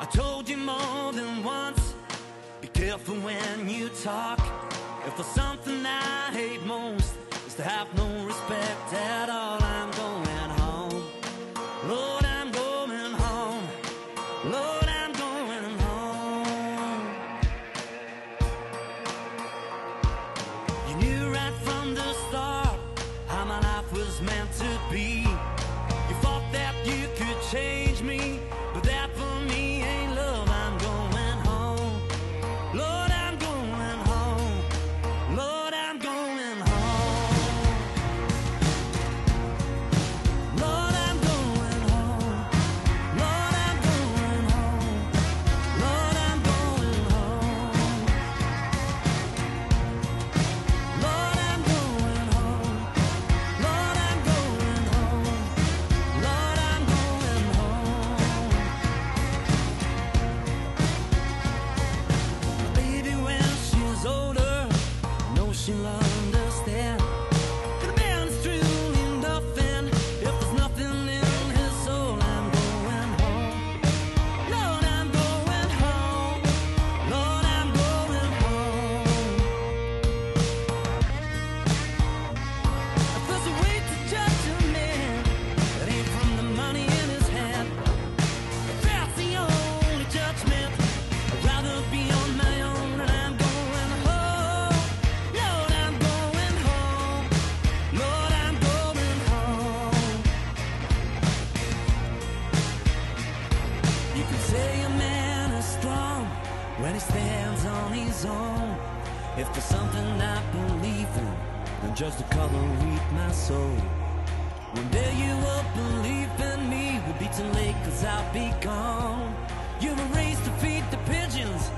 I told you more than once. Be careful when you talk. If there's something I hate most, is to have no respect at all. I'm going home. Lord, I'm going home. Lord, I'm going home. You knew right from the start how my life was meant to be. She'll understand. When he stands on his own. If there's something I believe in, then just the color read my soul. One day you will believe in me, will be too late cause I'll be gone. You were raised to feed the pigeons,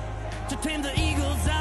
to tame the eagles.